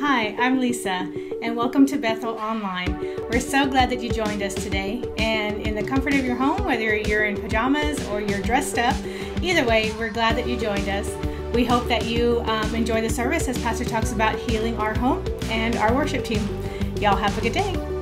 Hi, I'm Lisa, and welcome to Bethel Online. We're so glad that you joined us today. And in the comfort of your home, whether you're in pajamas or you're dressed up, either way, we're glad that you joined us. We hope that you um, enjoy the service as Pastor talks about healing our home and our worship team. Y'all have a good day.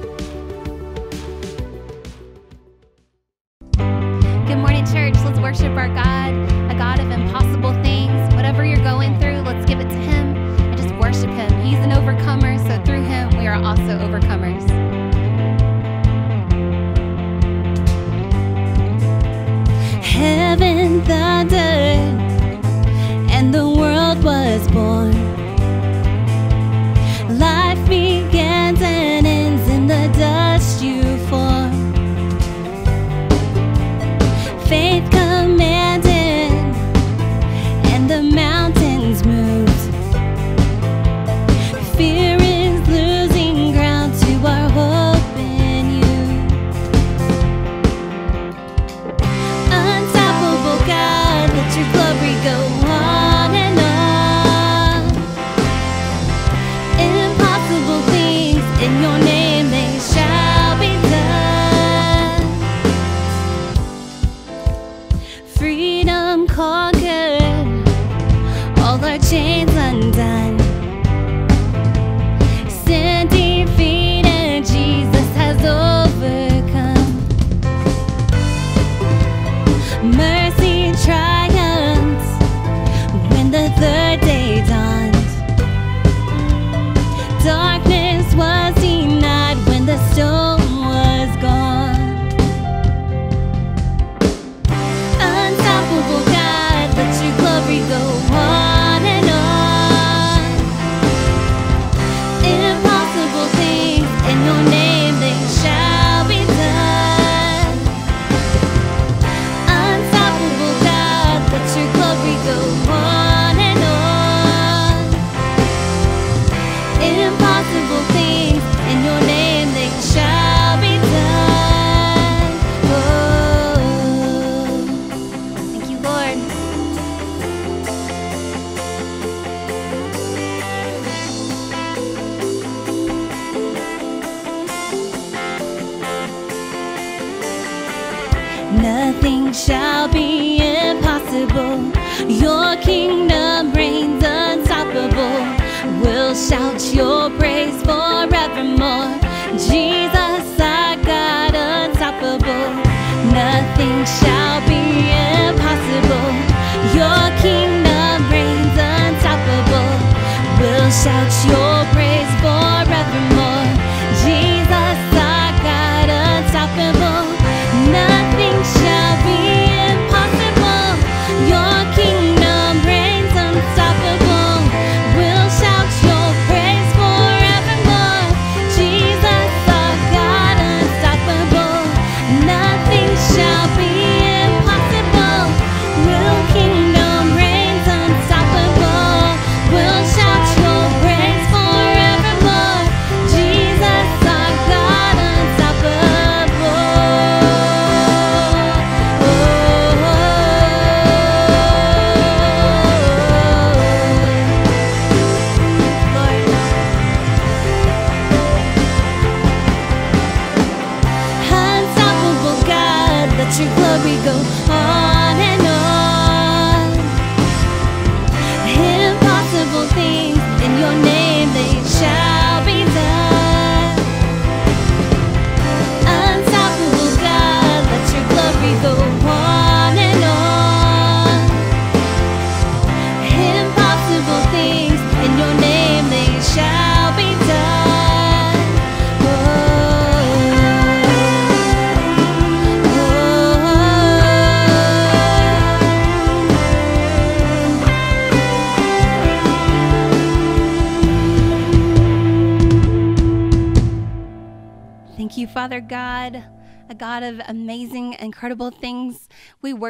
Nothing shall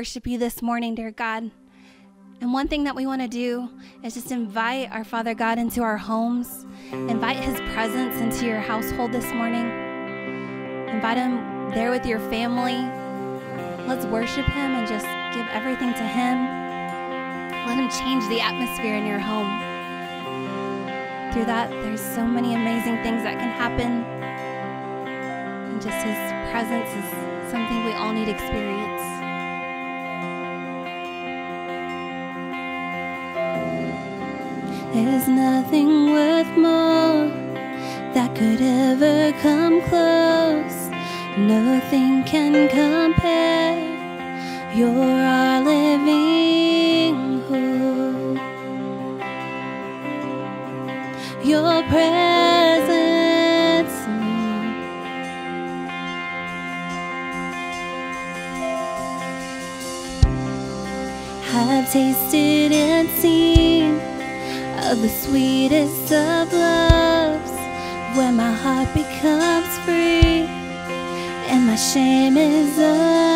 worship you this morning, dear God. And one thing that we want to do is just invite our Father God into our homes, invite His presence into your household this morning, invite Him there with your family. Let's worship Him and just give everything to Him. Let Him change the atmosphere in your home. Through that, there's so many amazing things that can happen. And just His presence is something we all need experience. There's nothing worth more that could ever come close. Nothing can compare. You're our living hope. Your presence, I've tasted and seen of the sweetest of loves when my heart becomes free and my shame is up.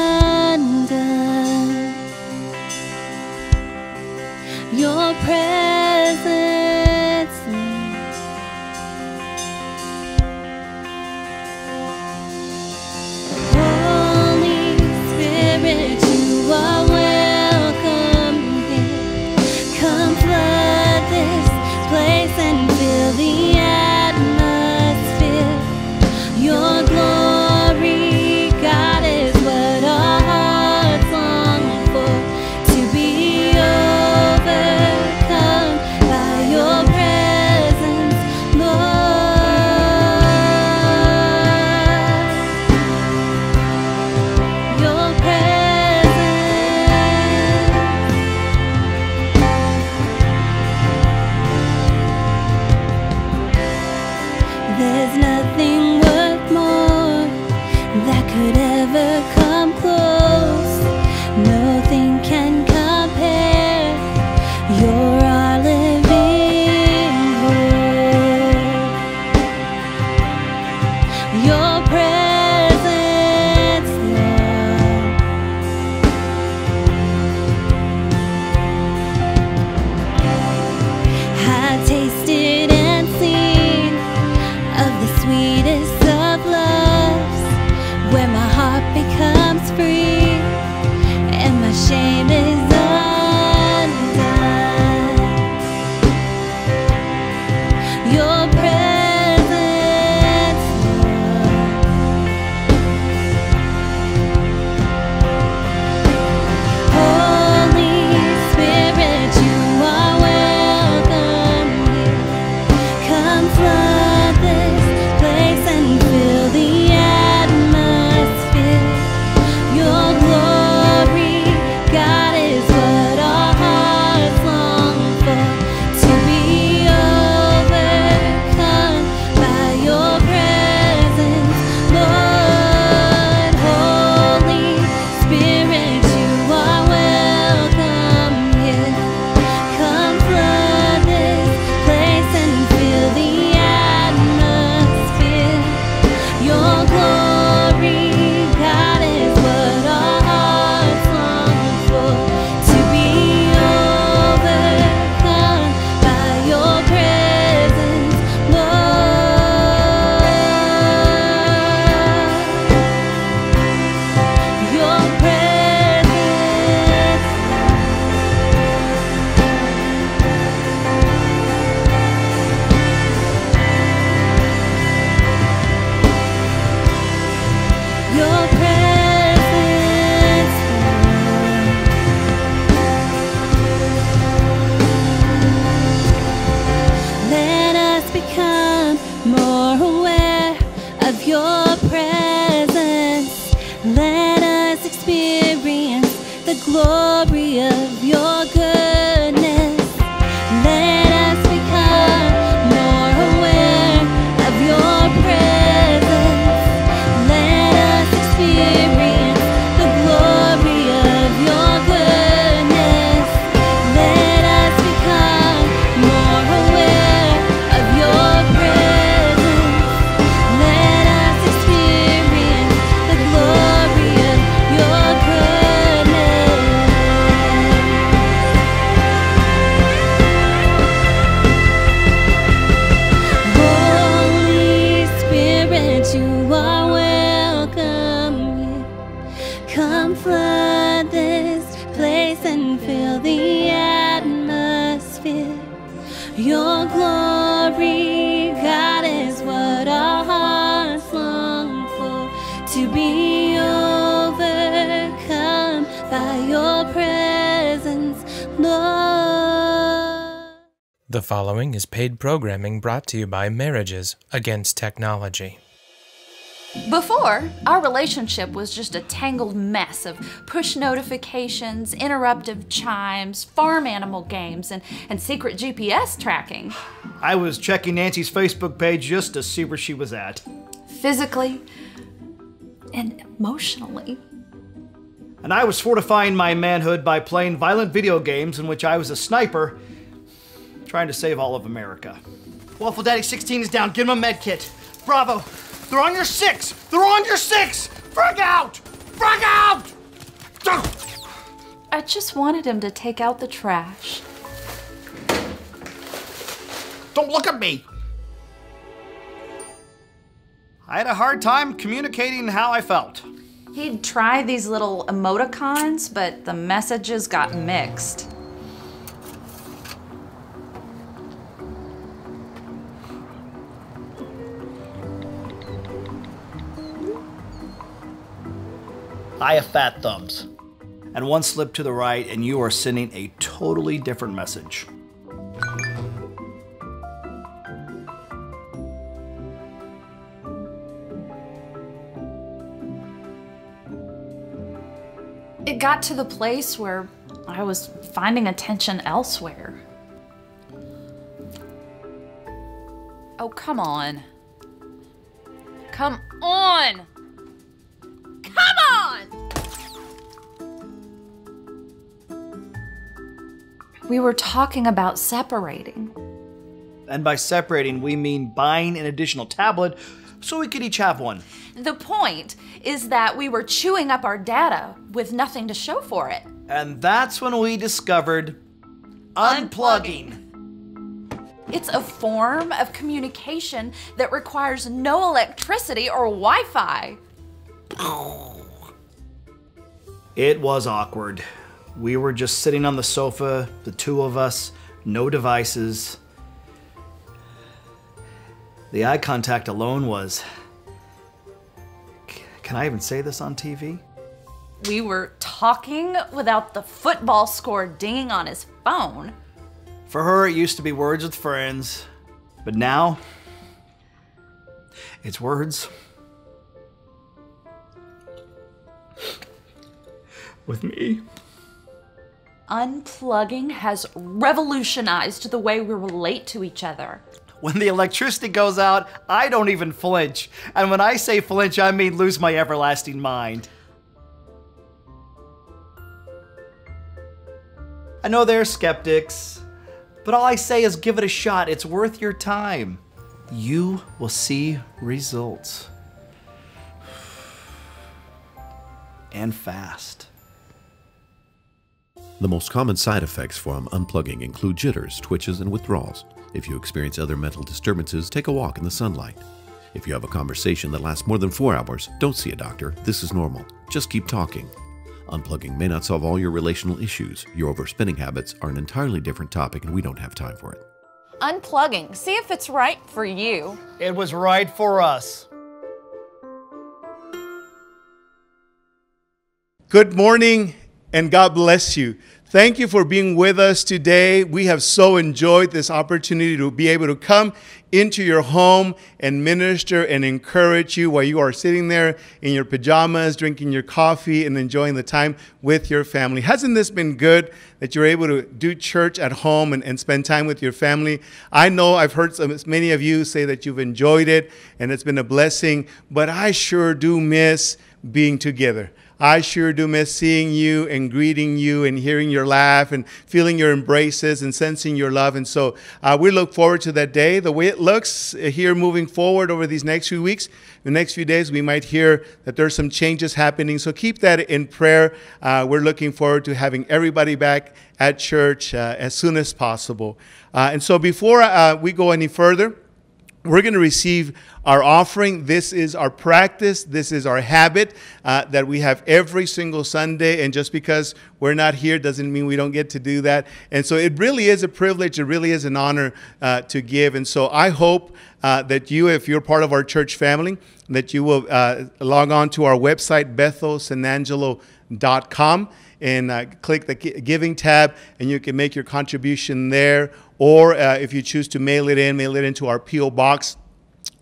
The following is paid programming brought to you by Marriages Against Technology. Before, our relationship was just a tangled mess of push notifications, interruptive chimes, farm animal games, and, and secret GPS tracking. I was checking Nancy's Facebook page just to see where she was at. Physically and emotionally. And I was fortifying my manhood by playing violent video games in which I was a sniper trying to save all of America. Waffle Daddy 16 is down. Get him a med kit. Bravo. They're on your six. They're on your six. Frag out. Frag out. I just wanted him to take out the trash. Don't look at me. I had a hard time communicating how I felt. He'd try these little emoticons, but the messages got mixed. I have fat thumbs. And one slip to the right, and you are sending a totally different message. It got to the place where I was finding attention elsewhere. Oh, come on. Come on! Come on! We were talking about separating. And by separating, we mean buying an additional tablet so we could each have one. The point is that we were chewing up our data with nothing to show for it. And that's when we discovered unplugging. It's a form of communication that requires no electricity or Wi Fi. Oh. It was awkward. We were just sitting on the sofa, the two of us, no devices. The eye contact alone was. Can I even say this on TV? We were talking without the football score dinging on his phone. For her, it used to be words with friends, but now it's words with me. Unplugging has revolutionized the way we relate to each other. When the electricity goes out, I don't even flinch. And when I say flinch, I mean lose my everlasting mind. I know there are skeptics, but all I say is give it a shot. It's worth your time. You will see results. And fast. The most common side effects from unplugging include jitters, twitches, and withdrawals. If you experience other mental disturbances, take a walk in the sunlight. If you have a conversation that lasts more than four hours, don't see a doctor. This is normal. Just keep talking. Unplugging may not solve all your relational issues. Your overspending habits are an entirely different topic, and we don't have time for it. Unplugging. See if it's right for you. It was right for us. Good morning and God bless you. Thank you for being with us today. We have so enjoyed this opportunity to be able to come into your home and minister and encourage you while you are sitting there in your pajamas, drinking your coffee, and enjoying the time with your family. Hasn't this been good that you're able to do church at home and, and spend time with your family? I know I've heard some, many of you say that you've enjoyed it and it's been a blessing, but I sure do miss being together. I sure do miss seeing you and greeting you and hearing your laugh and feeling your embraces and sensing your love. And so uh, we look forward to that day. The way it looks here moving forward over these next few weeks, the next few days, we might hear that there's some changes happening. So keep that in prayer. Uh, we're looking forward to having everybody back at church uh, as soon as possible. Uh, and so before uh, we go any further, we're going to receive our offering. This is our practice. This is our habit uh, that we have every single Sunday. And just because we're not here doesn't mean we don't get to do that. And so it really is a privilege. It really is an honor uh, to give. And so I hope uh, that you, if you're part of our church family, that you will uh, log on to our website, bethelsanangelo.com and uh, click the giving tab and you can make your contribution there or uh, if you choose to mail it in, mail it into our P.O. Box.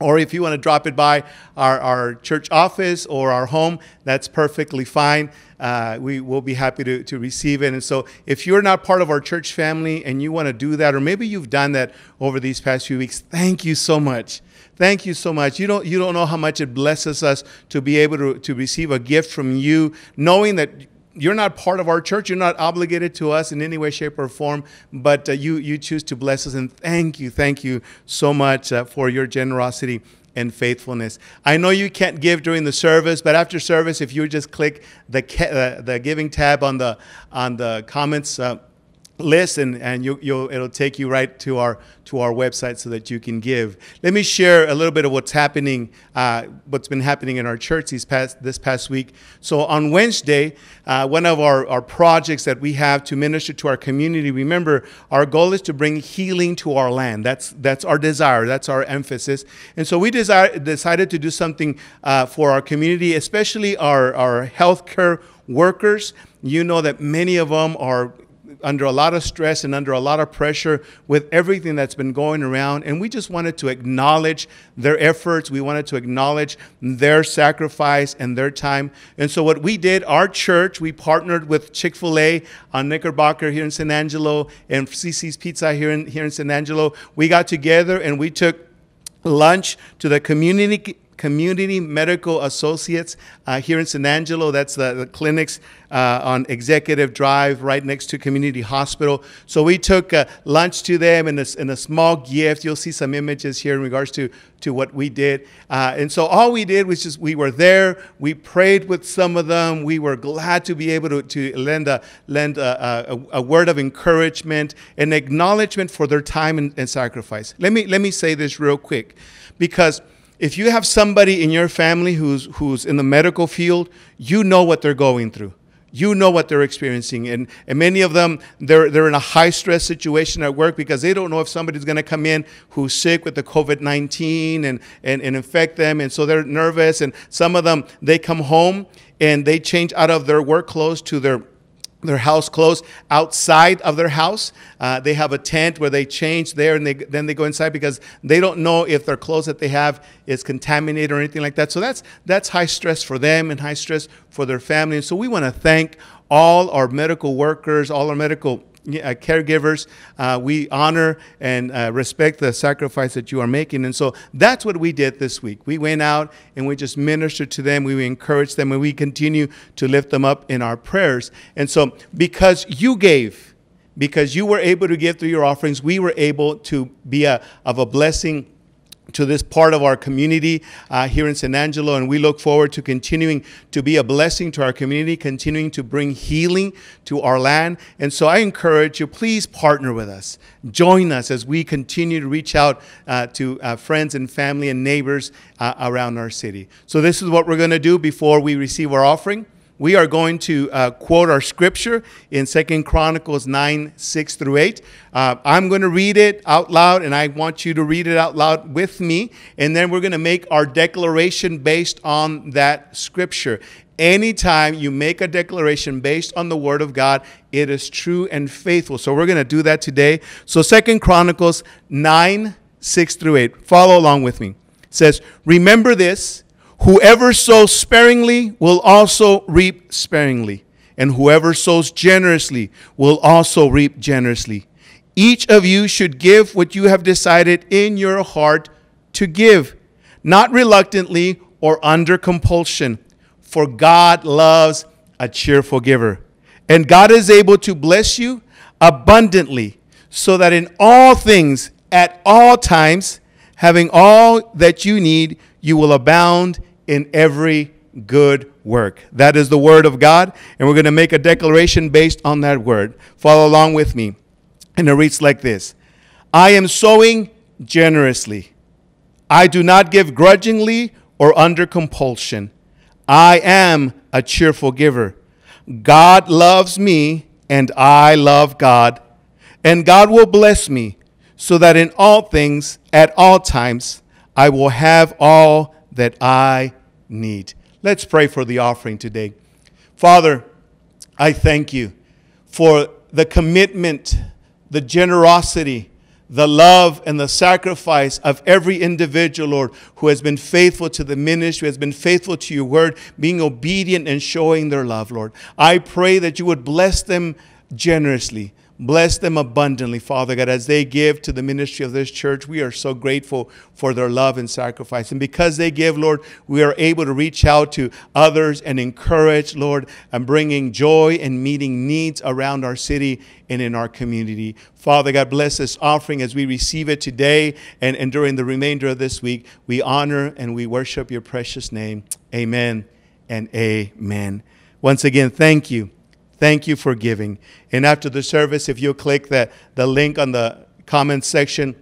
Or if you want to drop it by our, our church office or our home, that's perfectly fine. Uh, we will be happy to, to receive it. And so, if you're not part of our church family and you want to do that, or maybe you've done that over these past few weeks, thank you so much. Thank you so much. You don't, you don't know how much it blesses us to be able to, to receive a gift from you, knowing that you're not part of our church. You're not obligated to us in any way, shape, or form, but uh, you, you choose to bless us. And thank you, thank you so much uh, for your generosity and faithfulness. I know you can't give during the service, but after service, if you just click the, uh, the giving tab on the, on the comments, uh, list and, and you, will it'll take you right to our to our website so that you can give. Let me share a little bit of what's happening uh, what's been happening in our church these past this past week. So on wednesday uh, one of our, our projects that we have to minister to our community remember our goal is to bring healing to our land. That's that's our desire. That's our emphasis. And so we desire, decided to do something uh, for our community especially our our healthcare workers. You know that many of them are under a lot of stress and under a lot of pressure with everything that's been going around. And we just wanted to acknowledge their efforts. We wanted to acknowledge their sacrifice and their time. And so, what we did, our church, we partnered with Chick fil A on Knickerbocker here in San Angelo and Cici's Pizza here in, here in San Angelo. We got together and we took lunch to the community Community Medical Associates uh, here in San Angelo. That's the, the clinics uh, on Executive Drive right next to Community Hospital. So we took uh, lunch to them and a, and a small gift. You'll see some images here in regards to, to what we did. Uh, and so all we did was just we were there. We prayed with some of them. We were glad to be able to, to lend, a, lend a, a, a word of encouragement and acknowledgement for their time and, and sacrifice. Let me, let me say this real quick because – if you have somebody in your family who's who's in the medical field, you know what they're going through. You know what they're experiencing. And, and many of them, they're, they're in a high stress situation at work because they don't know if somebody's going to come in who's sick with the COVID 19 and, and, and infect them. And so they're nervous. And some of them, they come home and they change out of their work clothes to their their house clothes outside of their house. Uh, they have a tent where they change there and they, then they go inside because they don't know if their clothes that they have is contaminated or anything like that. So that's, that's high stress for them and high stress for their family. And so we want to thank all our medical workers, all our medical uh, caregivers. Uh, we honor and uh, respect the sacrifice that you are making. And so that's what we did this week. We went out and we just ministered to them. We encouraged them and we continue to lift them up in our prayers. And so because you gave, because you were able to give through your offerings, we were able to be a, of a blessing to this part of our community uh, here in San Angelo, and we look forward to continuing to be a blessing to our community, continuing to bring healing to our land. And so I encourage you, please partner with us. Join us as we continue to reach out uh, to uh, friends and family and neighbors uh, around our city. So, this is what we're going to do before we receive our offering we are going to uh, quote our scripture in Second Chronicles 9, 6 through 8. Uh, I'm going to read it out loud, and I want you to read it out loud with me. And then we're going to make our declaration based on that scripture. Anytime you make a declaration based on the word of God, it is true and faithful. So we're going to do that today. So Second Chronicles 9, 6 through 8. Follow along with me. It says, Remember this Whoever sows sparingly will also reap sparingly, and whoever sows generously will also reap generously. Each of you should give what you have decided in your heart to give, not reluctantly or under compulsion, for God loves a cheerful giver. And God is able to bless you abundantly, so that in all things, at all times, having all that you need, you will abound in every good work. That is the word of God, and we're going to make a declaration based on that word. Follow along with me. And it reads like this I am sowing generously. I do not give grudgingly or under compulsion. I am a cheerful giver. God loves me, and I love God. And God will bless me, so that in all things, at all times, I will have all that I need. Let's pray for the offering today. Father, I thank you for the commitment, the generosity, the love and the sacrifice of every individual, Lord, who has been faithful to the ministry, has been faithful to your word, being obedient and showing their love, Lord. I pray that you would bless them generously. Bless them abundantly, Father God, as they give to the ministry of this church. We are so grateful for their love and sacrifice. And because they give, Lord, we are able to reach out to others and encourage, Lord, and bringing joy and meeting needs around our city and in our community. Father God, bless this offering as we receive it today and, and during the remainder of this week. We honor and we worship your precious name. Amen and amen. Once again, thank you Thank you for giving. And after the service, if you click the, the link on the comment section,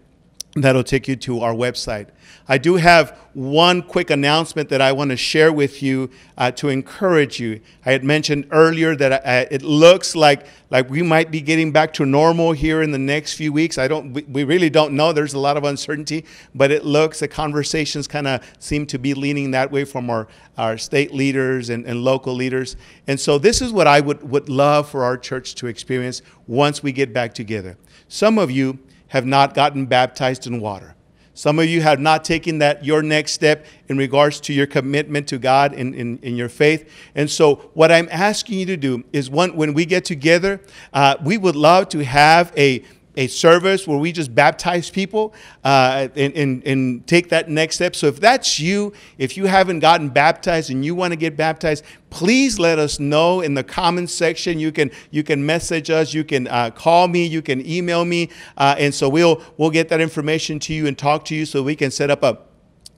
that'll take you to our website. I do have one quick announcement that I want to share with you uh, to encourage you. I had mentioned earlier that uh, it looks like like we might be getting back to normal here in the next few weeks. I don't, we, we really don't know. There's a lot of uncertainty, but it looks the conversations kind of seem to be leaning that way from our our state leaders and, and local leaders. And so this is what I would would love for our church to experience once we get back together. Some of you have not gotten baptized in water. Some of you have not taken that your next step in regards to your commitment to God in, in, in your faith. And so, what I'm asking you to do is one, when we get together, uh, we would love to have a a service where we just baptize people uh, and, and, and take that next step. So if that's you, if you haven't gotten baptized and you want to get baptized, please let us know in the comments section. You can you can message us, you can uh, call me, you can email me, uh, and so we'll we'll get that information to you and talk to you so we can set up a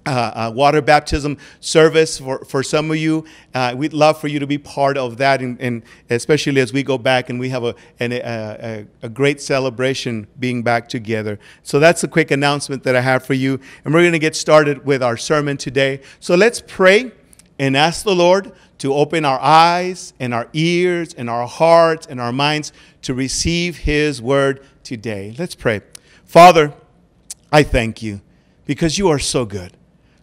uh, uh, water baptism service for, for some of you. Uh, we'd love for you to be part of that, and, and especially as we go back and we have a, an, a, a, great celebration being back together. So that's a quick announcement that I have for you. And we're going to get started with our sermon today. So let's pray and ask the Lord to open our eyes and our ears and our hearts and our minds to receive His word today. Let's pray. Father, I thank you because you are so good.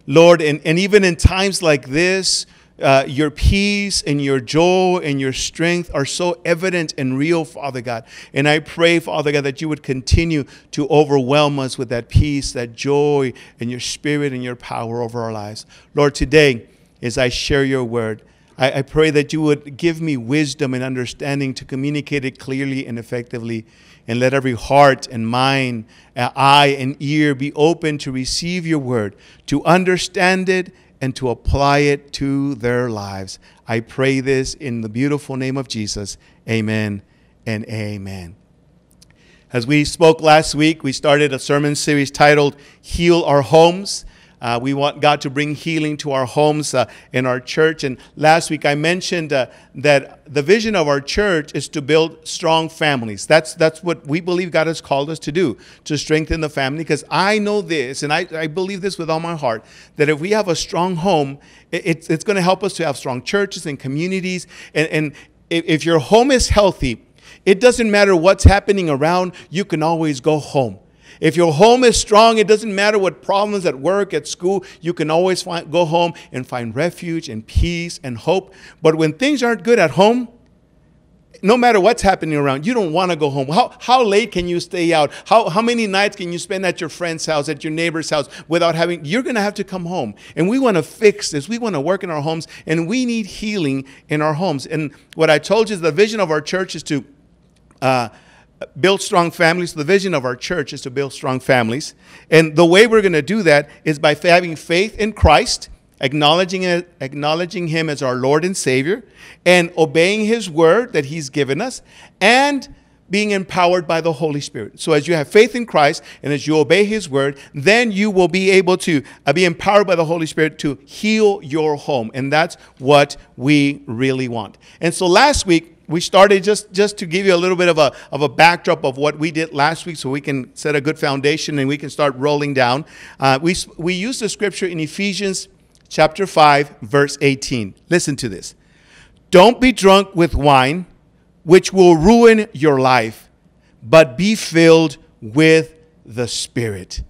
Lord, and, and even in times like this, uh, your peace and your joy and your strength are so evident and real, Father God. And I pray, Father God, that you would continue to overwhelm us with that peace, that joy, and your spirit and your power over our lives. Lord, today, as I share your word, I, I pray that you would give me wisdom and understanding to communicate it clearly and effectively and let every heart and mind, uh, eye and ear be open to receive your word, to understand it, and to apply it to their lives. I pray this in the beautiful name of Jesus. Amen and amen. As we spoke last week, we started a sermon series titled Heal Our Homes. Uh, we want God to bring healing to our homes uh, in our church. And last week I mentioned uh, that the vision of our church is to build strong families. That's, that's what we believe God has called us to do, to strengthen the family. Because I know this, and I, I believe this with all my heart, that if we have a strong home, it, it's, it's going to help us to have strong churches and communities. And, and if, if your home is healthy, it doesn't matter what's happening around, you can always go home. If your home is strong, it doesn't matter what problems at work, at school, you can always find, go home and find refuge and peace and hope. But when things aren't good at home, no matter what's happening around, you don't want to go home. How, how late can you stay out? How, how many nights can you spend at your friend's house, at your neighbor's house without having, you're going to have to come home. And we want to fix this. We want to work in our homes and we need healing in our homes. And what I told you is the vision of our church is to, uh, build strong families. The vision of our church is to build strong families. And the way we're going to do that is by having faith in Christ, acknowledging, acknowledging Him as our Lord and Savior, and obeying His word that He's given us, and being empowered by the Holy Spirit. So, as you have faith in Christ and as you obey His word, then you will be able to uh, be empowered by the Holy Spirit to heal your home. And that's what we really want. And so, last week, we started just, just to give you a little bit of a, of a backdrop of what we did last week so we can set a good foundation and we can start rolling down. Uh, we, we used the scripture in Ephesians chapter 5, verse 18. Listen to this. Don't be drunk with wine, which will ruin your life, but be filled with the Spirit.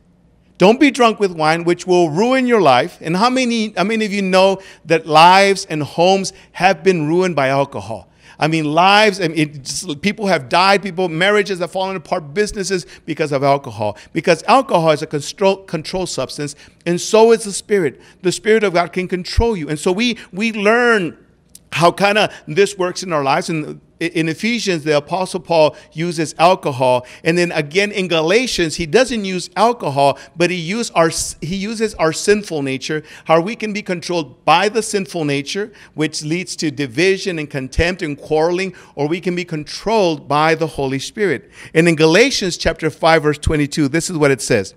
Don't be drunk with wine, which will ruin your life. And how many, how many of you know that lives and homes have been ruined by alcohol? I mean, lives, it just, people have died, people, marriages have fallen apart, businesses because of alcohol. Because alcohol is a control, control substance, and so is the Spirit. The Spirit of God can control you. And so we, we learn how kind of this works in our lives. And in Ephesians, the Apostle Paul uses alcohol, and then again in Galatians, he doesn't use alcohol, but he use our he uses our sinful nature, how we can be controlled by the sinful nature, which leads to division and contempt and quarreling, or we can be controlled by the Holy Spirit. And in Galatians chapter five, verse twenty-two, this is what it says: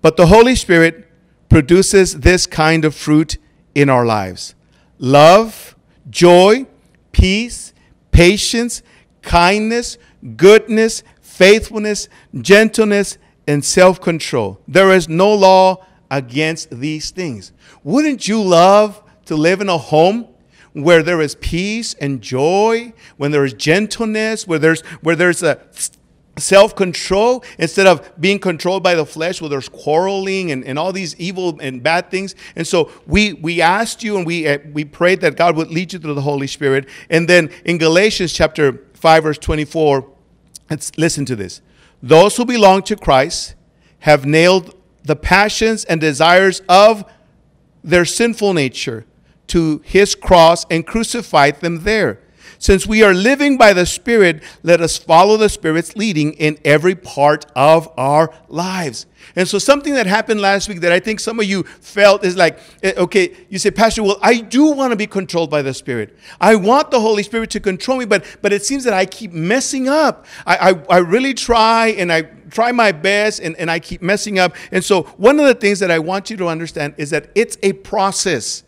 "But the Holy Spirit produces this kind of fruit in our lives: love, joy, peace." Patience, kindness, goodness, faithfulness, gentleness, and self control. There is no law against these things. Wouldn't you love to live in a home where there is peace and joy, when there is gentleness, where there's where there's a self control instead of being controlled by the flesh where there's quarreling and, and all these evil and bad things. And so we we asked you and we uh, we prayed that god would lead you through the holy spirit. And then in galatians chapter 5 verse 24 let's listen to this. Those who belong to christ have nailed the passions and desires of their sinful nature to his cross and crucified them there since we are living by the Spirit, let us follow the Spirit's leading in every part of our lives. And so, something that happened last week that I think some of you felt is like, eh, okay, you say, Pastor, well, I do want to be controlled by the Spirit. I want the Holy Spirit to control me, but but it seems that I keep messing up. I, I, I really try and I try my best and, and I keep messing up. And so, one of the things that I want you to understand is that it's a process.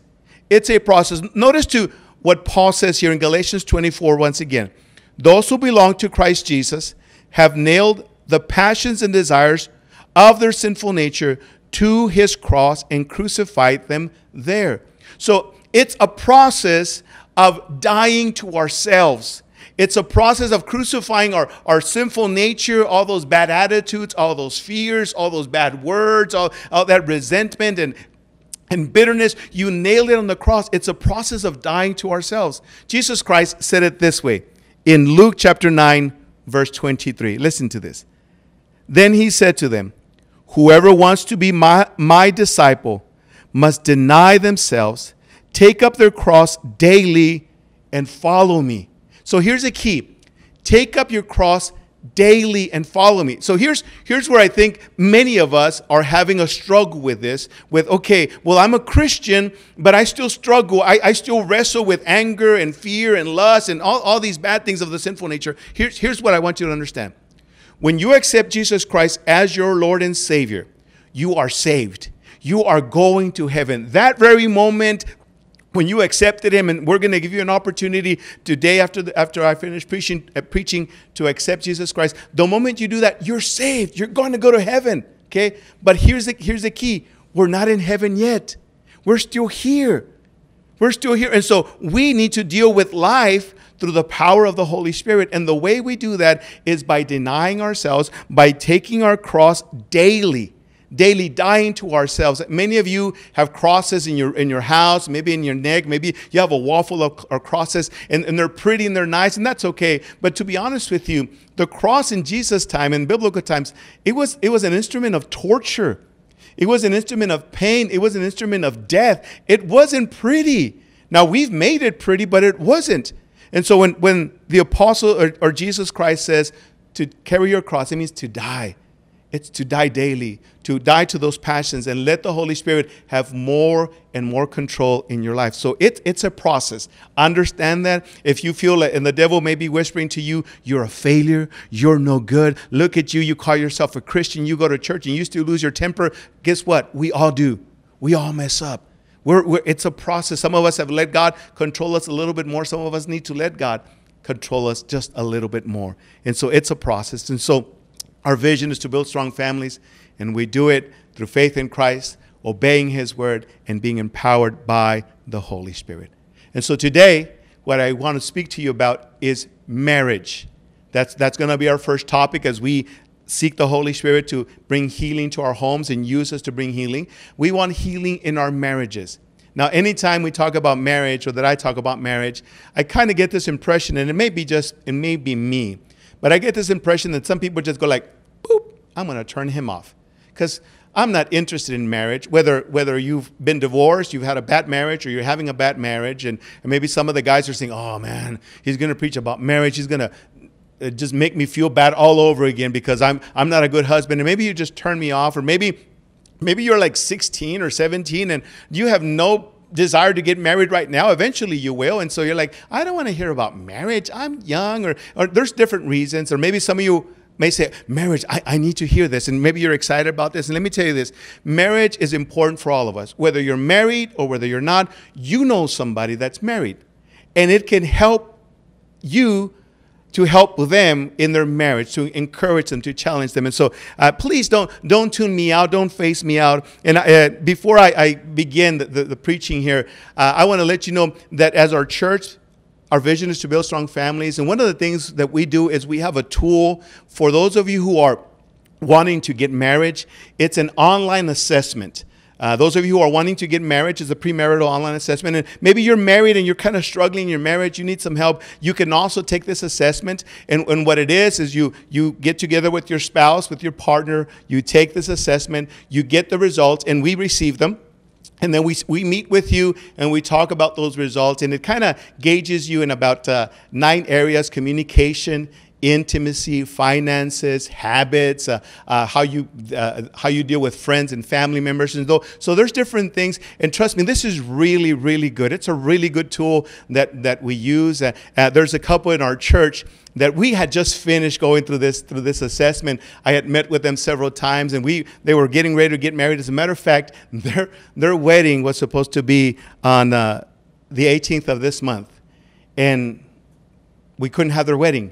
It's a process. Notice to what Paul says here in Galatians 24 once again. Those who belong to Christ Jesus have nailed the passions and desires of their sinful nature to his cross and crucified them there. So it's a process of dying to ourselves. It's a process of crucifying our, our sinful nature, all those bad attitudes, all those fears, all those bad words, all, all that resentment and and bitterness, you nailed it on the cross. It's a process of dying to ourselves. Jesus Christ said it this way in Luke chapter 9, verse 23. Listen to this. Then he said to them, Whoever wants to be my, my disciple must deny themselves, take up their cross daily, and follow me. So here's a key take up your cross daily and follow me. So here's here's where I think many of us are having a struggle with this. With okay, well, I'm a Christian, but I still struggle. I, I still wrestle with anger and fear and lust and all, all these bad things of the sinful nature. Here's here's what I want you to understand. When you accept Jesus Christ as your Lord and Savior, you are saved. You are going to heaven. That very moment, when you accepted him and we're going to give you an opportunity today after the, after I finish preaching uh, preaching to accept Jesus Christ. The moment you do that you're saved. You're going to go to heaven okay? But here's the here's the key. We're not in heaven yet. We're still here. We're still here. And so we need to deal with life through the power of the Holy Spirit. And the way we do that is by denying ourselves by taking our cross daily daily dying to ourselves. Many of you have crosses in your in your house, maybe in your neck, maybe you have a waffle of, of crosses, and, and they're pretty and they're nice, and that's okay. But to be honest with you, the cross in Jesus' time, in biblical times, it was it was an instrument of torture. It was an instrument of pain. It was an instrument of death. It wasn't pretty. Now we've made it pretty, but it wasn't. And so when, when the apostle or, or Jesus Christ says to carry your cross, it means to die. It's to die daily, to die to those passions and let the Holy Spirit have more and more control in your life. So it, it's a process. Understand that. If you feel like, and the devil may be whispering to you, you're a failure, you're no good. Look at you, you call yourself a Christian, you go to church and you still lose your temper. Guess what? We all do. We all mess up. We're, we're, it's a process. Some of us have let God control us a little bit more. Some of us need to let God control us just a little bit more. And so it's a process. And so our vision is to build strong families, and we do it through faith in Christ, obeying His word, and being empowered by the Holy Spirit. And so today, what I want to speak to you about is marriage. That's, that's going to be our first topic as we seek the Holy Spirit to bring healing to our homes and use us to bring healing. We want healing in our marriages. Now, anytime we talk about marriage or that I talk about marriage, I kind of get this impression, and it may be just, it may be me, but I get this impression that some people just go like, boop, I'm going to turn him off. Because I'm not interested in marriage, whether, whether you've been divorced, you've had a bad marriage, or you're having a bad marriage. And, and maybe some of the guys are saying, oh man, he's going to preach about marriage. He's going to uh, just make me feel bad all over again because I'm, I'm not a good husband. And maybe you just turn me off, or maybe maybe you're like 16 or 17 and you have no desire to get married right now eventually you will and so you're like i don't want to hear about marriage i'm young or, or there's different reasons or maybe some of you may say marriage I, I need to hear this and maybe you're excited about this and let me tell you this marriage is important for all of us whether you're married or whether you're not you know somebody that's married and it can help you to help them in their marriage, to encourage them, to challenge them. And so, uh, please don't don't tune me out, don't face me out. And uh, before I, I begin the, the, the, preaching here, uh, I want to let you know that as our church, our vision is to build strong families. And one of the things that we do is we have a tool for those of you who are wanting to get married. It's an online assessment. Uh, those of you who are wanting to get married is a premarital online assessment. And maybe you're married and you're kind of struggling in your marriage, you need some help. You can also take this assessment. And, and what it is, is you, you get together with your spouse, with your partner, you take this assessment, you get the results, and we receive them. And then we, we meet with you and we talk about those results. And it kind of gauges you in about uh, nine areas communication, intimacy, finances, habits, uh, uh, how you uh, how you deal with friends and family members, and so so there's different things. And trust me, this is really really good. It's a really good tool that that we use. Uh, uh, there's a couple in our church that we had just finished going through this through this assessment. I had met with them several times, and we they were getting ready to get married. As a matter of fact, their their wedding was supposed to be on uh, the 18th of this month, and we couldn't have their wedding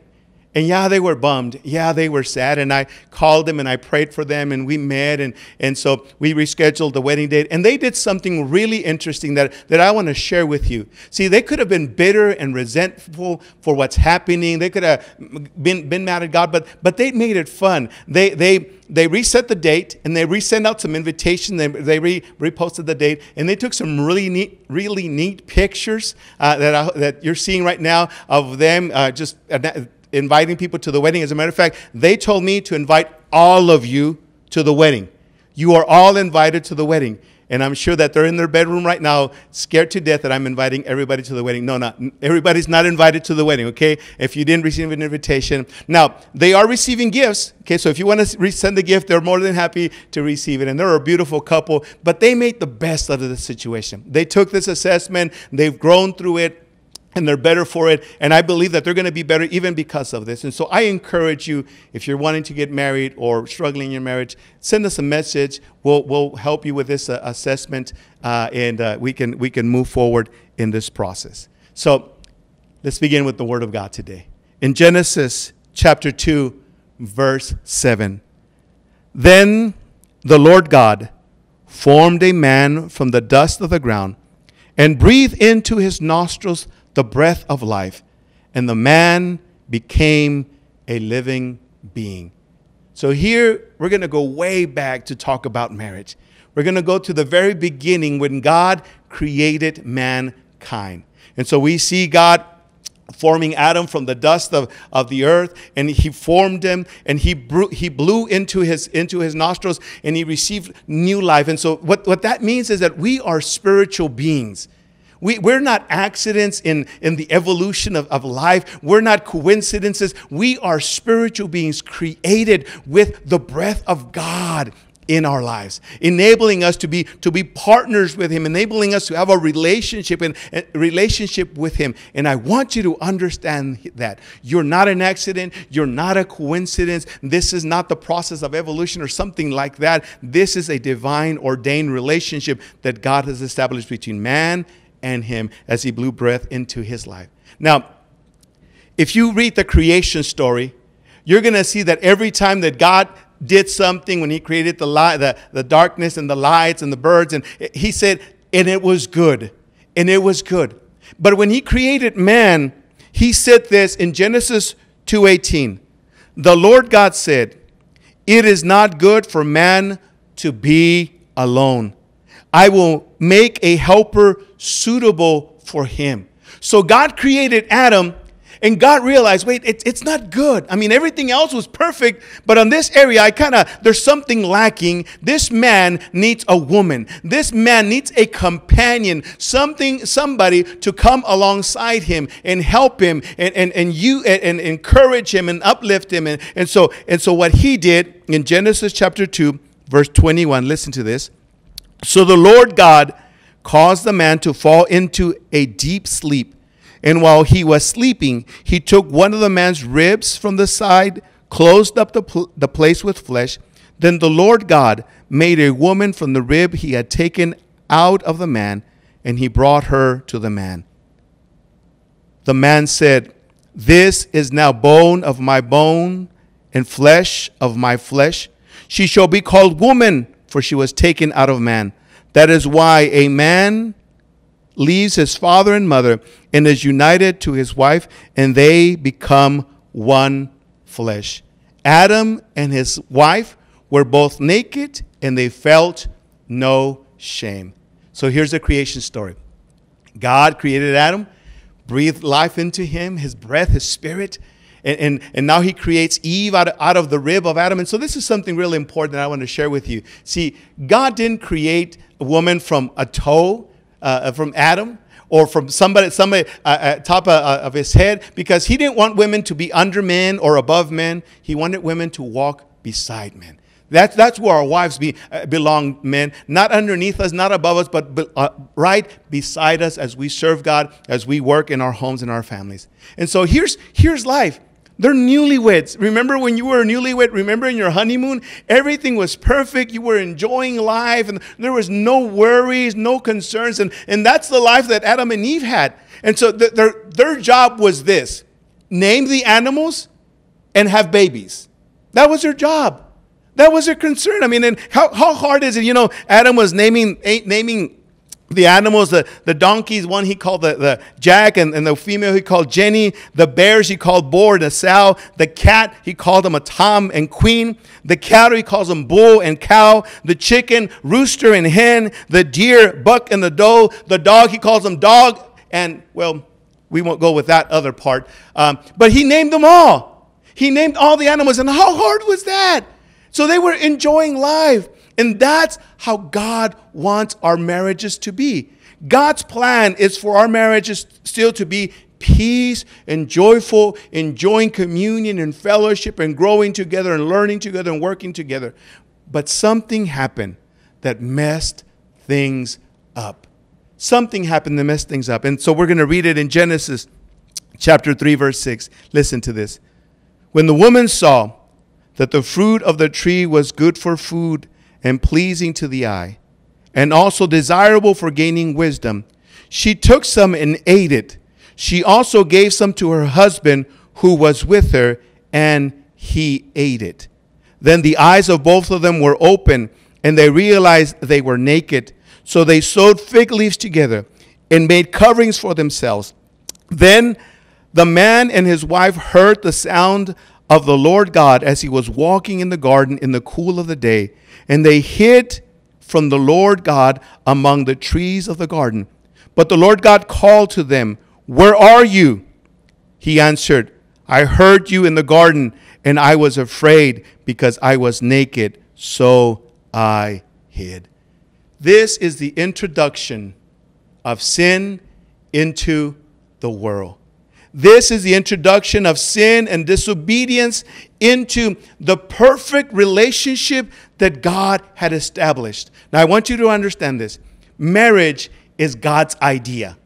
and yeah, they were bummed. Yeah, they were sad. And I called them and I prayed for them and we met. And, and so we rescheduled the wedding date. And they did something really interesting that, that I want to share with you. See, they could have been bitter and resentful for what's happening. They could have been, been mad at God, but, but they made it fun. They, they, they reset the date and they resent out some invitation. They, they re, reposted the date and they took some really neat, really neat pictures uh, that, I, that you're seeing right now of them uh, just. Uh, inviting people to the wedding. As a matter of fact, they told me to invite all of you to the wedding. You are all invited to the wedding. And I'm sure that they're in their bedroom right now, scared to death that I'm inviting everybody to the wedding. No, not everybody's not invited to the wedding, okay? If you didn't receive an invitation. Now, they are receiving gifts, okay? So if you want to send the gift, they're more than happy to receive it. And they're a beautiful couple, but they made the best out of the situation. They took this assessment, they've grown through it, and they're better for it. And I believe that they're going to be better even because of this. And so I encourage you, if you're wanting to get married or struggling in your marriage, send us a message. We'll, we'll help you with this uh, assessment, uh, and uh, we, can, we can move forward in this process. So let's begin with the Word of God today. In Genesis chapter 2, verse 7, then the Lord God formed a man from the dust of the ground and breathed into his nostrils the breath of life, and the man became a living being. So here we're going to go way back to talk about marriage. We're going to go to the very beginning when God created mankind. And so we see God forming Adam from the dust of, of the earth, and he formed him, and he, blew, he blew into his, into his nostrils, and he received new life. And so what, what that means is that we are spiritual beings. We, we're not accidents in, in the evolution of, of life. We're not coincidences. We are spiritual beings created with the breath of God in our lives, enabling us to be to be partners with Him, enabling us to have a relationship and a relationship with Him. And I want you to understand that you're not an accident, you're not a coincidence. This is not the process of evolution or something like that. This is a divine ordained relationship that God has established between man and him as he blew breath into his life. Now, if you read the creation story, you're going to see that every time that God did something when he created the light, the, the darkness and the lights and the birds, and he said, and it was good. And it was good. But when he created man, he said this in Genesis 2:18. The Lord God said, "It is not good for man to be alone. I will make a helper suitable for him. So God created Adam and God realized, wait, it, it's not good. I mean, everything else was perfect, but on this area, I kind of, there's something lacking. This man needs a woman. This man needs a companion, something, somebody to come alongside him and help him and, and, and you and, and encourage him and uplift him. And, and so, and so what he did in Genesis chapter 2, verse 21, listen to this. So the Lord God caused the man to fall into a deep sleep. And while he was sleeping, he took one of the man's ribs from the side, closed up the, pl- the place with flesh. Then the Lord God made a woman from the rib he had taken out of the man, and he brought her to the man. The man said, This is now bone of my bone and flesh of my flesh. She shall be called woman, for she was taken out of man. That is why a man leaves his father and mother and is united to his wife, and they become one flesh. Adam and his wife were both naked and they felt no shame. So here's the creation story God created Adam, breathed life into him, his breath, his spirit. And, and, and now he creates Eve out of, out of the rib of Adam. And so this is something really important that I want to share with you. See, God didn't create a woman from a toe uh, from Adam or from somebody, somebody uh, at top of, uh, of his head because he didn't want women to be under men or above men. He wanted women to walk beside men. That's, that's where our wives be, uh, belong, men. Not underneath us, not above us, but be, uh, right beside us as we serve God, as we work in our homes and our families. And so here's, here's life. They're newlyweds. Remember when you were a newlywed? Remember in your honeymoon? Everything was perfect. You were enjoying life and there was no worries, no concerns. And, and that's the life that Adam and Eve had. And so th- their, their job was this name the animals and have babies. That was their job. That was their concern. I mean, and how, how hard is it? You know, Adam was naming, naming the animals, the, the donkeys, one he called the, the Jack, and, and the female he called Jenny. The bears he called Boar and Sow. The cat he called them a Tom and Queen. The cattle he calls them Bull and Cow. The chicken, Rooster and Hen. The deer, Buck and the Doe. The dog he calls them Dog. And, well, we won't go with that other part. Um, but he named them all. He named all the animals. And how hard was that? So they were enjoying life. And that's how God wants our marriages to be. God's plan is for our marriages still to be peace and joyful, enjoying communion and fellowship and growing together and learning together and working together. But something happened that messed things up. Something happened that messed things up. And so we're going to read it in Genesis chapter 3, verse 6. Listen to this. When the woman saw that the fruit of the tree was good for food, and pleasing to the eye, and also desirable for gaining wisdom. She took some and ate it. She also gave some to her husband who was with her, and he ate it. Then the eyes of both of them were open, and they realized they were naked. So they sewed fig leaves together and made coverings for themselves. Then the man and his wife heard the sound of the Lord God as he was walking in the garden in the cool of the day and they hid from the Lord God among the trees of the garden. But the Lord God called to them, Where are you? He answered, I heard you in the garden, and I was afraid because I was naked, so I hid. This is the introduction of sin into the world. This is the introduction of sin and disobedience into the perfect relationship that God had established. Now, I want you to understand this marriage is God's idea.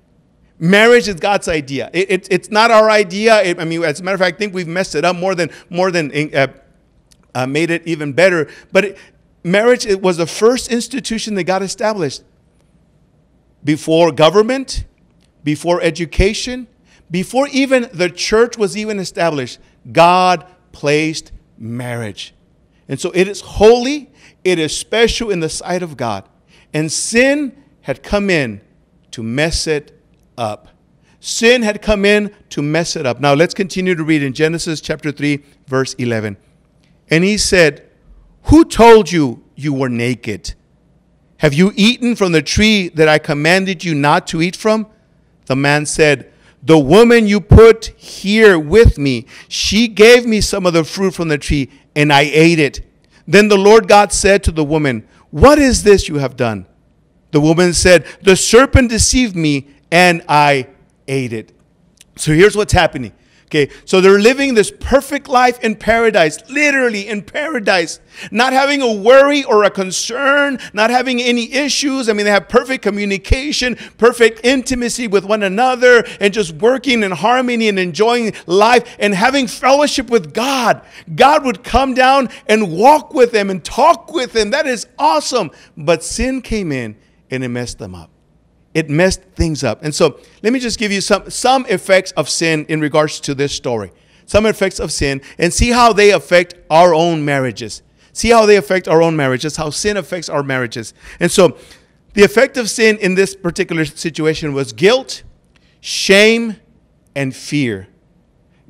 Marriage is God's idea. It, it, it's not our idea. It, I mean, as a matter of fact, I think we've messed it up more than more than uh, uh, made it even better. But marriage it was the first institution that God established before government, before education, before even the church was even established, God placed marriage. And so it is holy, it is special in the sight of God. And sin had come in to mess it up. Sin had come in to mess it up. Now let's continue to read in Genesis chapter 3, verse 11. And he said, Who told you you were naked? Have you eaten from the tree that I commanded you not to eat from? The man said, The woman you put here with me, she gave me some of the fruit from the tree, and I ate it. Then the Lord God said to the woman, What is this you have done? The woman said, The serpent deceived me, and I ate it. So here's what's happening. Okay, so they're living this perfect life in paradise, literally in paradise, not having a worry or a concern, not having any issues. I mean, they have perfect communication, perfect intimacy with one another, and just working in harmony and enjoying life and having fellowship with God. God would come down and walk with them and talk with them. That is awesome. But sin came in and it messed them up it messed things up. And so let me just give you some, some effects of sin in regards to this story. Some effects of sin and see how they affect our own marriages. See how they affect our own marriages, how sin affects our marriages. And so the effect of sin in this particular situation was guilt, shame, and fear.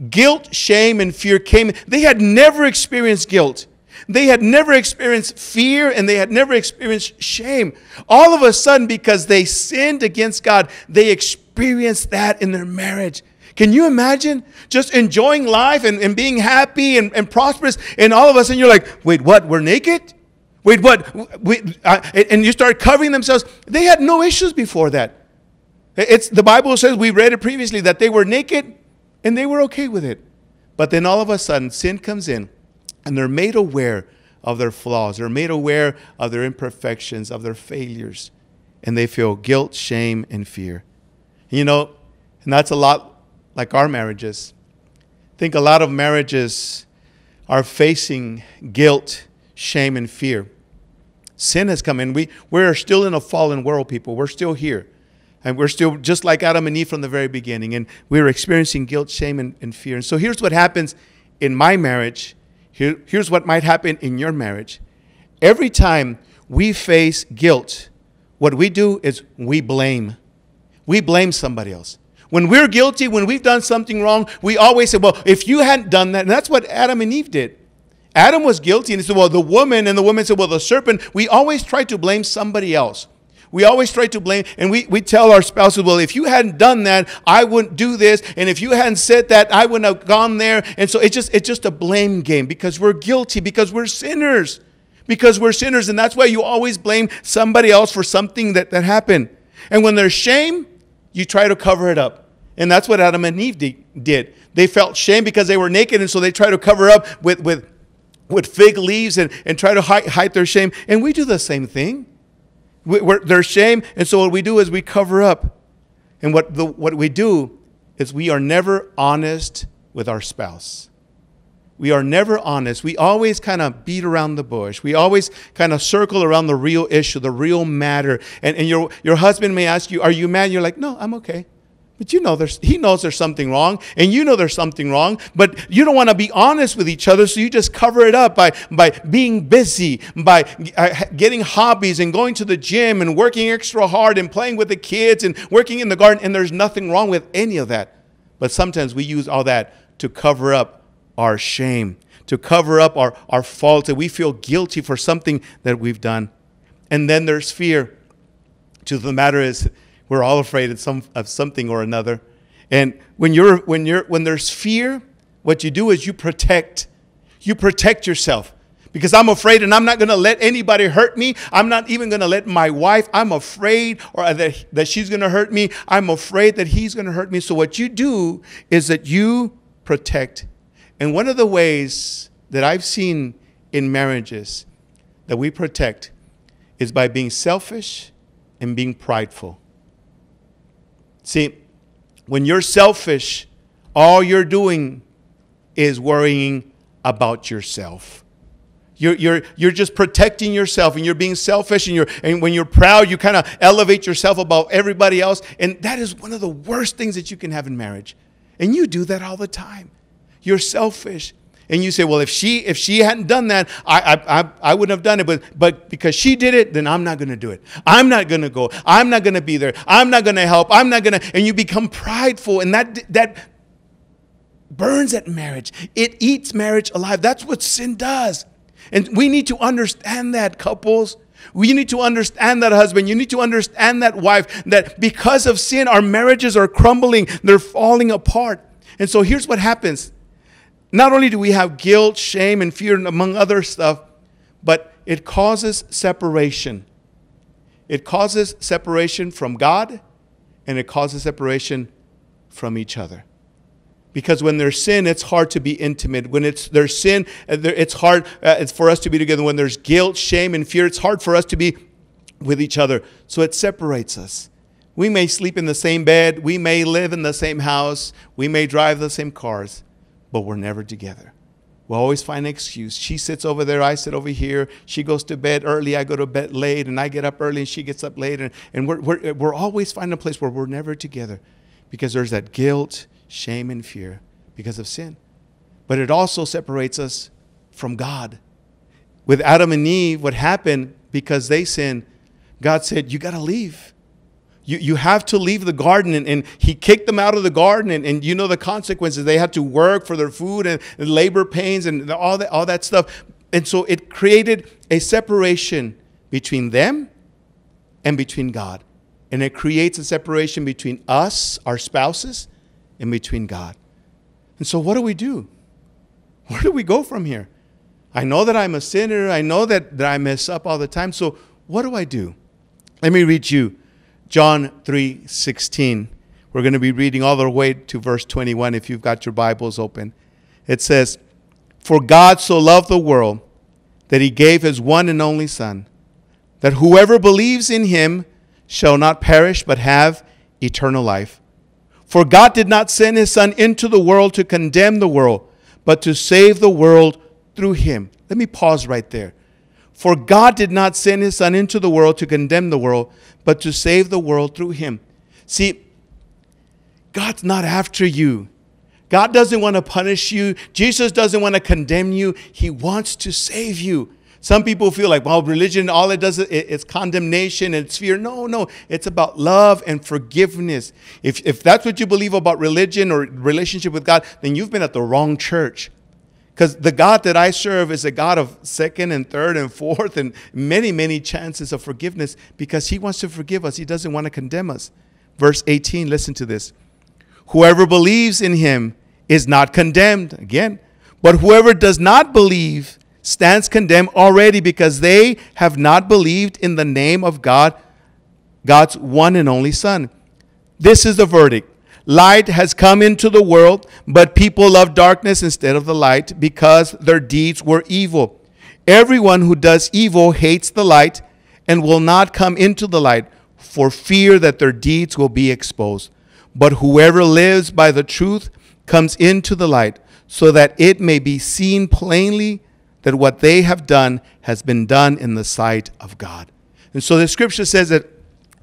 Guilt, shame, and fear came. They had never experienced guilt. They had never experienced fear and they had never experienced shame. All of a sudden, because they sinned against God, they experienced that in their marriage. Can you imagine just enjoying life and, and being happy and, and prosperous? And all of a sudden, you're like, wait, what? We're naked? Wait, what? Wait, uh, and you start covering themselves. They had no issues before that. It's, the Bible says, we read it previously, that they were naked and they were okay with it. But then all of a sudden, sin comes in and they're made aware of their flaws. They're made aware of their imperfections, of their failures. And they feel guilt, shame, and fear. You know, and that's a lot like our marriages. I think a lot of marriages are facing guilt, shame, and fear. Sin has come in. We, we're still in a fallen world, people. We're still here. And we're still just like Adam and Eve from the very beginning. And we're experiencing guilt, shame, and, and fear. And so here's what happens in my marriage here, here's what might happen in your marriage. Every time we face guilt, what we do is we blame. We blame somebody else. When we're guilty, when we've done something wrong, we always say, well, if you hadn't done that, and that's what Adam and Eve did. Adam was guilty, and he said, well, the woman, and the woman said, well, the serpent. We always try to blame somebody else. We always try to blame, and we, we tell our spouses, well, if you hadn't done that, I wouldn't do this. And if you hadn't said that, I wouldn't have gone there. And so it's just, it's just a blame game because we're guilty, because we're sinners, because we're sinners. And that's why you always blame somebody else for something that, that happened. And when there's shame, you try to cover it up. And that's what Adam and Eve did. They felt shame because they were naked, and so they try to cover up with, with, with fig leaves and, and try to hide, hide their shame. And we do the same thing. We're, there's shame, and so what we do is we cover up. And what, the, what we do is we are never honest with our spouse. We are never honest. We always kind of beat around the bush. We always kind of circle around the real issue, the real matter. And, and your, your husband may ask you, Are you mad? You're like, No, I'm okay. But you know there's he knows there's something wrong, and you know there's something wrong, but you don't want to be honest with each other, so you just cover it up by by being busy, by uh, getting hobbies and going to the gym and working extra hard and playing with the kids and working in the garden, and there's nothing wrong with any of that. But sometimes we use all that to cover up our shame, to cover up our, our faults, and we feel guilty for something that we've done. And then there's fear. To the matter is we're all afraid of, some, of something or another. And when, you're, when, you're, when there's fear, what you do is you protect. You protect yourself because I'm afraid and I'm not going to let anybody hurt me. I'm not even going to let my wife. I'm afraid or that, that she's going to hurt me. I'm afraid that he's going to hurt me. So what you do is that you protect. And one of the ways that I've seen in marriages that we protect is by being selfish and being prideful. See, when you're selfish, all you're doing is worrying about yourself. You're, you're, you're just protecting yourself and you're being selfish and, you're, and when you're proud, you kind of elevate yourself above everybody else. And that is one of the worst things that you can have in marriage. And you do that all the time. You're selfish and you say, well, if she if she hadn't done that, I I, I, I wouldn't have done it. But but because she did it, then I'm not going to do it. I'm not going to go. I'm not going to be there. I'm not going to help. I'm not going to. And you become prideful, and that that burns at marriage. It eats marriage alive. That's what sin does. And we need to understand that, couples. We need to understand that husband. You need to understand that wife, that because of sin, our marriages are crumbling, they're falling apart. And so here's what happens. Not only do we have guilt, shame, and fear, among other stuff, but it causes separation. It causes separation from God and it causes separation from each other. Because when there's sin, it's hard to be intimate. When it's there's sin, uh, it's hard uh, it's for us to be together. When there's guilt, shame, and fear, it's hard for us to be with each other. So it separates us. We may sleep in the same bed, we may live in the same house, we may drive the same cars, but we're never together. We'll always find an excuse. She sits over there, I sit over here. She goes to bed early, I go to bed late, and I get up early and she gets up late. And, and we're, we're, we're always finding a place where we're never together because there's that guilt, shame, and fear because of sin. But it also separates us from God. With Adam and Eve, what happened because they sinned, God said, You got to leave. You, you have to leave the garden. And, and he kicked them out of the garden. And, and you know the consequences. They had to work for their food and, and labor pains and all that, all that stuff. And so it created a separation between them and between God. And it creates a separation between us, our spouses, and between God. And so what do we do? Where do we go from here? I know that I'm a sinner. I know that, that I mess up all the time. So what do I do? Let me read you John 3:16. We're going to be reading all the way to verse 21 if you've got your Bibles open. It says, For God so loved the world that he gave his one and only Son, that whoever believes in him shall not perish but have eternal life. For God did not send his Son into the world to condemn the world, but to save the world through him. Let me pause right there. For God did not send his Son into the world to condemn the world, but to save the world through him. See, God's not after you. God doesn't want to punish you. Jesus doesn't want to condemn you. He wants to save you. Some people feel like, well, religion, all it does is it's condemnation and it's fear. No, no, it's about love and forgiveness. If, if that's what you believe about religion or relationship with God, then you've been at the wrong church. Because the God that I serve is a God of second and third and fourth and many, many chances of forgiveness because He wants to forgive us. He doesn't want to condemn us. Verse 18, listen to this. Whoever believes in Him is not condemned. Again, but whoever does not believe stands condemned already because they have not believed in the name of God, God's one and only Son. This is the verdict. Light has come into the world, but people love darkness instead of the light because their deeds were evil. Everyone who does evil hates the light and will not come into the light for fear that their deeds will be exposed. But whoever lives by the truth comes into the light so that it may be seen plainly that what they have done has been done in the sight of God. And so the scripture says that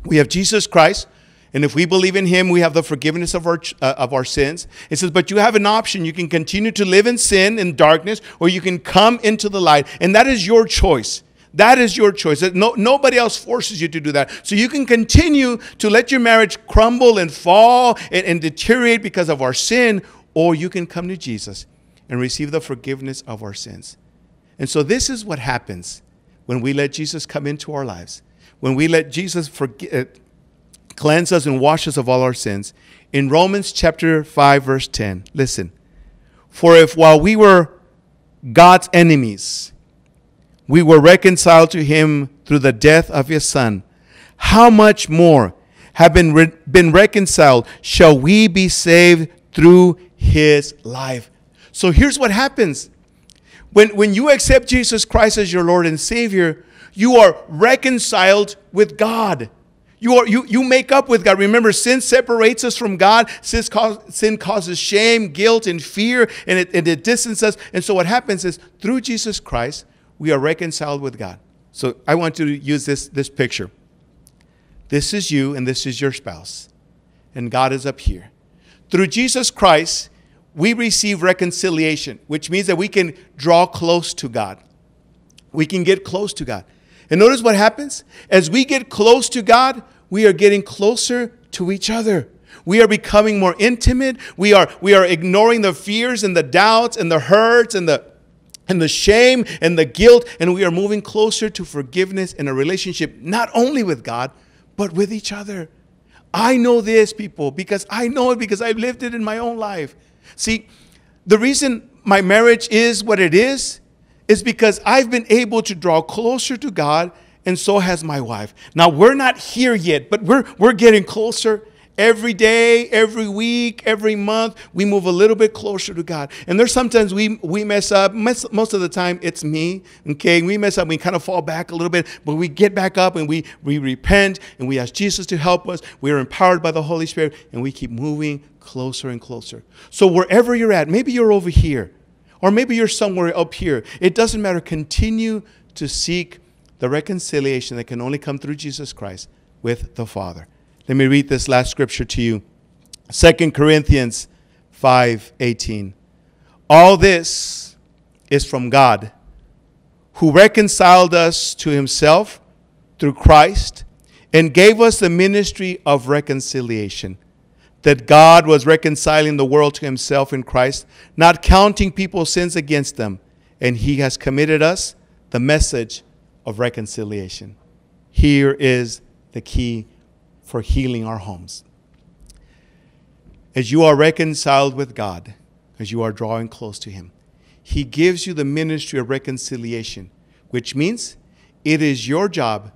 we have Jesus Christ and if we believe in him, we have the forgiveness of our, uh, of our sins. It says, but you have an option. You can continue to live in sin, in darkness, or you can come into the light. And that is your choice. That is your choice. No, nobody else forces you to do that. So you can continue to let your marriage crumble and fall and, and deteriorate because of our sin, or you can come to Jesus and receive the forgiveness of our sins. And so this is what happens when we let Jesus come into our lives. When we let Jesus forgive, uh, cleanse us and wash us of all our sins. In Romans chapter 5 verse 10, listen. For if while we were God's enemies, we were reconciled to him through the death of his son, how much more have been, re- been reconciled shall we be saved through his life. So here's what happens. When, when you accept Jesus Christ as your Lord and Savior, you are reconciled with God. You, are, you, you make up with God. Remember, sin separates us from God. Sin, cause, sin causes shame, guilt, and fear, and it, and it distances us. And so what happens is through Jesus Christ, we are reconciled with God. So I want you to use this, this picture. This is you, and this is your spouse. And God is up here. Through Jesus Christ, we receive reconciliation, which means that we can draw close to God. We can get close to God. And notice what happens? As we get close to God, we are getting closer to each other. We are becoming more intimate. We are, we are ignoring the fears and the doubts and the hurts and the, and the shame and the guilt, and we are moving closer to forgiveness and a relationship not only with God, but with each other. I know this, people, because I know it because I've lived it in my own life. See, the reason my marriage is what it is is because I've been able to draw closer to God, and so has my wife. Now, we're not here yet, but we're, we're getting closer Every day, every week, every month, we move a little bit closer to God. And there's sometimes we, we mess up. Most of the time, it's me. Okay, we mess up. We kind of fall back a little bit, but we get back up and we, we repent and we ask Jesus to help us. We are empowered by the Holy Spirit and we keep moving closer and closer. So, wherever you're at, maybe you're over here or maybe you're somewhere up here, it doesn't matter. Continue to seek the reconciliation that can only come through Jesus Christ with the Father. Let me read this last scripture to you. 2 Corinthians 5:18. All this is from God, who reconciled us to himself through Christ and gave us the ministry of reconciliation. That God was reconciling the world to himself in Christ, not counting people's sins against them, and he has committed us the message of reconciliation. Here is the key for healing our homes. As you are reconciled with God, as you are drawing close to Him, He gives you the ministry of reconciliation, which means it is your job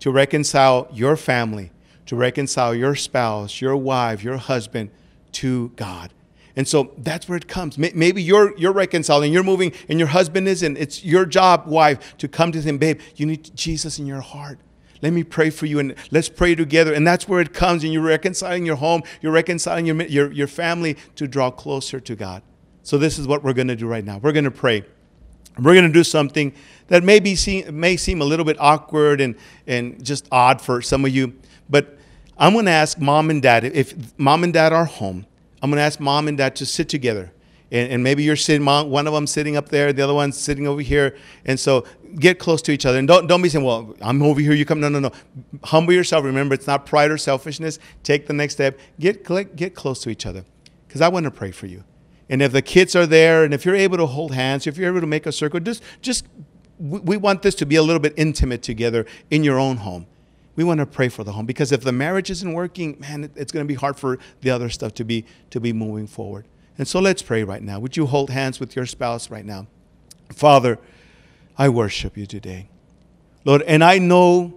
to reconcile your family, to reconcile your spouse, your wife, your husband to God. And so that's where it comes. Maybe you're you're reconciling, you're moving, and your husband isn't. It's your job, wife, to come to him, babe. You need Jesus in your heart. Let me pray for you and let's pray together. And that's where it comes. And you're reconciling your home, you're reconciling your, your, your family to draw closer to God. So, this is what we're going to do right now. We're going to pray. We're going to do something that may, be seem, may seem a little bit awkward and, and just odd for some of you. But I'm going to ask mom and dad, if mom and dad are home, I'm going to ask mom and dad to sit together and, and maybe you're sitting, mom, one of them sitting up there, the other one's sitting over here, and so get close to each other, and don't don't be saying, "Well, I'm over here, you come." No, no, no. Humble yourself. Remember, it's not pride or selfishness. Take the next step. Get get close to each other, because I want to pray for you. And if the kids are there, and if you're able to hold hands, if you're able to make a circle, just just we want this to be a little bit intimate together in your own home. We want to pray for the home because if the marriage isn't working, man, it's going to be hard for the other stuff to be to be moving forward. And so let's pray right now. Would you hold hands with your spouse right now? Father, I worship you today. Lord, and I know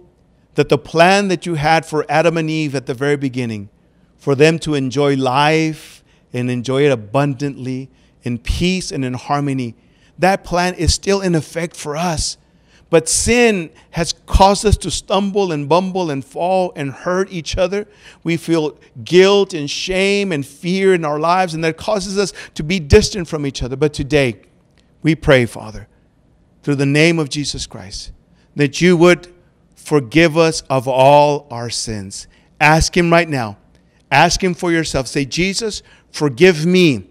that the plan that you had for Adam and Eve at the very beginning, for them to enjoy life and enjoy it abundantly in peace and in harmony, that plan is still in effect for us. But sin has caused us to stumble and bumble and fall and hurt each other. We feel guilt and shame and fear in our lives, and that causes us to be distant from each other. But today, we pray, Father, through the name of Jesus Christ, that you would forgive us of all our sins. Ask Him right now. Ask Him for yourself. Say, Jesus, forgive me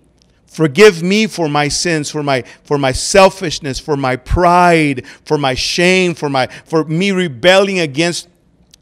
Forgive me for my sins, for my for my selfishness, for my pride, for my shame, for my for me rebelling against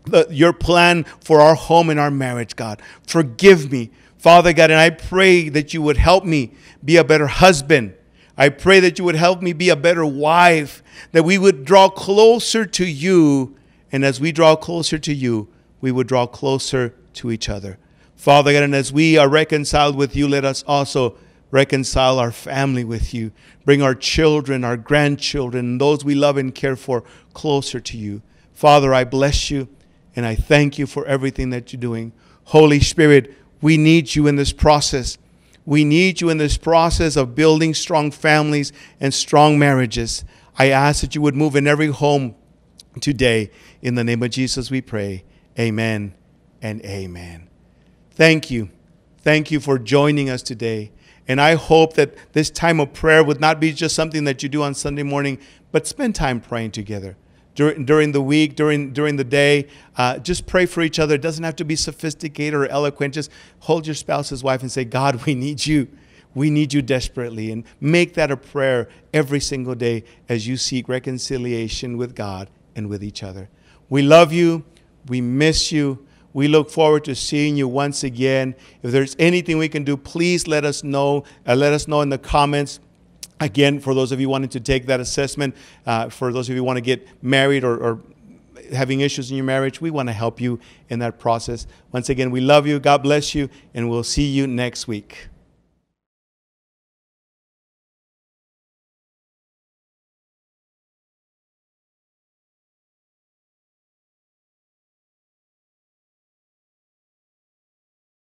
the, your plan for our home and our marriage, God. Forgive me, Father God, and I pray that you would help me be a better husband. I pray that you would help me be a better wife, that we would draw closer to you, and as we draw closer to you, we would draw closer to each other. Father God, and as we are reconciled with you, let us also reconcile our family with you, bring our children, our grandchildren, those we love and care for closer to you. Father, I bless you and I thank you for everything that you're doing. Holy Spirit, we need you in this process. We need you in this process of building strong families and strong marriages. I ask that you would move in every home today. In the name of Jesus, we pray. Amen and amen. Thank you. Thank you for joining us today. And I hope that this time of prayer would not be just something that you do on Sunday morning, but spend time praying together. During, during the week, during, during the day, uh, just pray for each other. It doesn't have to be sophisticated or eloquent. Just hold your spouse's wife and say, God, we need you. We need you desperately. And make that a prayer every single day as you seek reconciliation with God and with each other. We love you. We miss you. We look forward to seeing you once again. If there's anything we can do, please let us know. Uh, let us know in the comments. Again, for those of you wanting to take that assessment, uh, for those of you who want to get married or, or having issues in your marriage, we want to help you in that process. Once again, we love you. God bless you, and we'll see you next week.